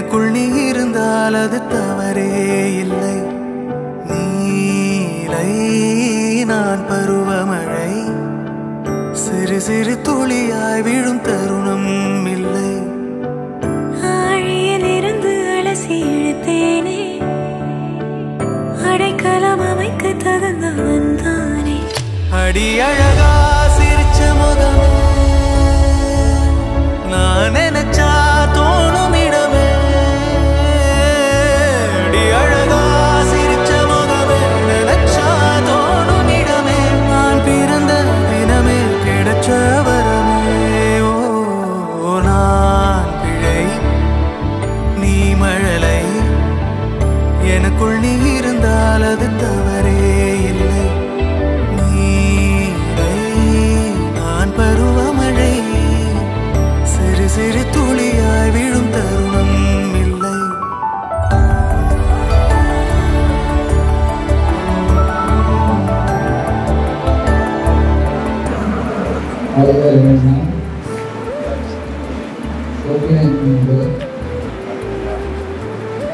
எனக்குள் நீ இருந்தால் அது தவறே இல்லை. நீலை நான் பருவமழை சிறு சிறு துளியாய் விழும் தருணம் இல்லை. ஆழியிலிருந்து அலசி இழுத்தேனே. அடைக்கலம் அமைக்க தகுந்தவன் தானே. அடி அழகா Oliver Mena, Sophia Nkumbo,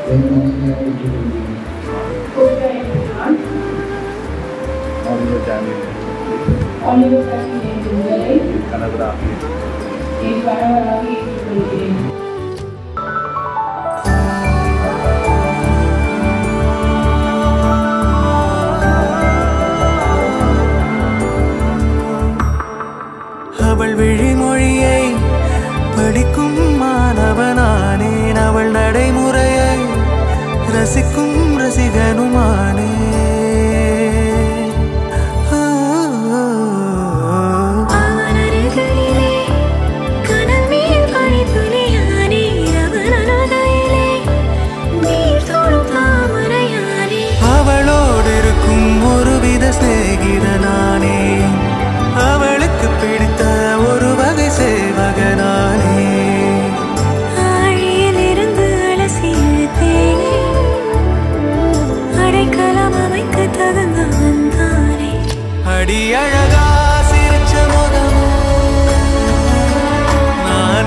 Benmania Kutubi. Oliver Daniel. Oliver Daniel. Kanagara. Kanagara. se cumplir. அடி அழகா சிரிச்ச முகமோ. நான்